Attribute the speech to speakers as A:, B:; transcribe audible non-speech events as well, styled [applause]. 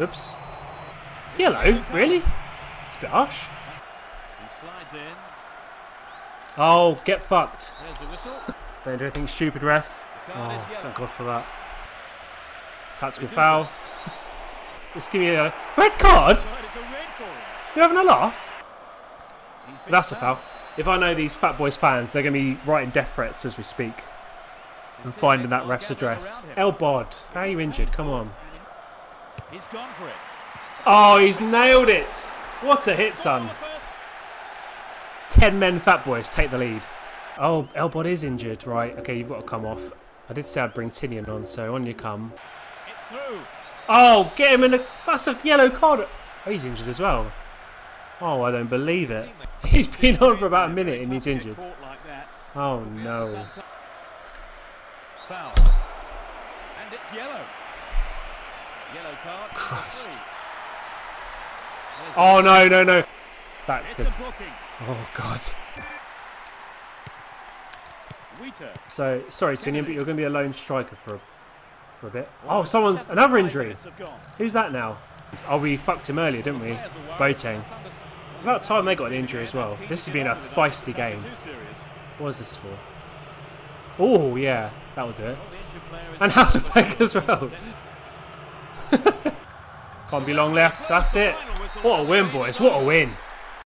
A: Oops. Yellow? Really? It's a bit harsh.
B: He slides in.
A: Oh, get fucked.
B: There's the whistle.
A: Don't do anything stupid, ref. Oh, thank God for that. Tactical foul. [laughs] Just give me a red card.
B: Right, it's a red for him.
A: You're having a laugh. That's a foul. If I know these Fatboys fans, they're going to be writing death threats as we speak and finding that ref's address. El Bod, how are you injured? Come on.
B: He's gone for it.
A: Oh, he's nailed it. What a hit, son. Ten men Fatboys take the lead. Oh, El Bod is injured. Right, okay, you've got to come off. I did say I'd bring Tinian on, so on you come.
B: It's through.
A: Oh, get him in a... That's a yellow card. Oh, he's injured as well. Oh, I don't believe it. [laughs] He's been on for about a minute and he's injured.
B: Caught like that.
A: Oh, no.
B: Foul. And it's yellow. Yellow card.
A: Christ. Oh, no, no, no. That could... Oh, God. So, sorry, Tinian, but you're going to be a lone striker for a, for a bit. Oh, someone's... Another injury.
B: Minutes have gone.
A: Who's that now? Oh, we fucked him earlier, didn't we? Boateng. About time they got an injury as well. This has been a feisty game. What was this for? Oh, yeah. That'll do it.
B: Well, the injured player
A: And Hasselbaink as well. Can't be long left. That's it. What a win, boys. What a win.